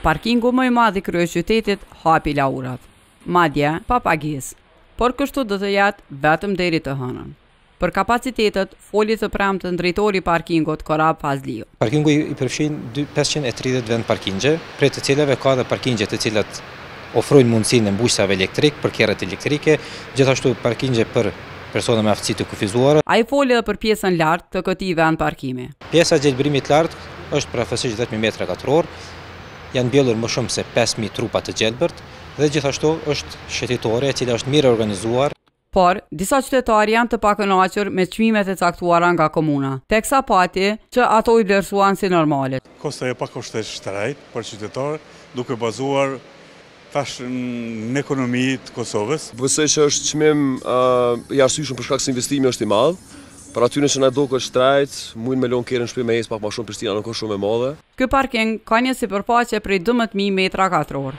Parkingu më i madh i kryeqytetit hapi laurat, madje pa pagesë, por kështu do të jetë vetëm deri të hënën. Për kapacitetet foli të premten drejtori i parkingut Korab Fazliu. Parkingu i përfshin pesëqind e tridhjetë vendparkingje, prej të cilave ka edhe parkingje të cilat ofrojnë mundësinë e mbushësave elektrikë për kerret elektrike, gjithashtu parkingje për persona me aftësi të kufizuara. Ai foli edhe për pjesën lart të këtij vendparkimi. Pjesa e gjelbërimit të lartë është përafërsisht dhjetë mijë metra katrorë, janë mbjellur më shumë se pesë mijë trupa të gjelbërt dhe gjithashtu është shëtitore e cila është mirë e organizuar. Por, disa qytetarë janë të pakënaqur me çmimet e caktuara nga komuna, teksa pati që ato i vlerësuan si normale. Kosto pak është e shtrejtë për qytetarët duke bazuar Tash në ekonomi të Kosovës. Besoj që është çmim i arsyeshëm për shkak se investimi është i madh. Për atyne që u doket shtrejt, mujn me lanë kerrin n'shpi me ecë pak ma shumë, Prishtina nuk është shumë e madhe. Ky parking ka një sipërfaqe prej dymbëdhjetë mijë metra katrorë.